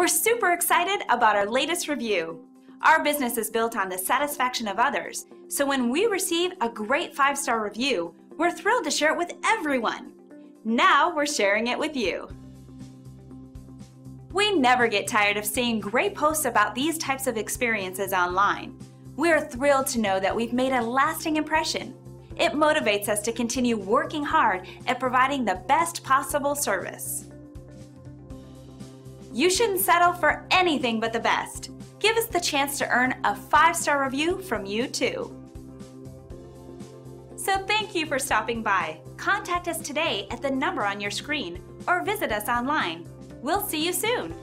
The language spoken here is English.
We're super excited about our latest review. Our business is built on the satisfaction of others, so when we receive a great five star review, we're thrilled to share it with everyone. Now we're sharing it with you. We never get tired of seeing great posts about these types of experiences online. We're thrilled to know that we've made a lasting impression. It motivates us to continue working hard at providing the best possible service. You shouldn't settle for anything but the best. Give us the chance to earn a five star review from you too. So thank you for stopping by. Contact us today at the number on your screen or visit us online. We'll see you soon.